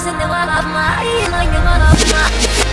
Send in the world of my,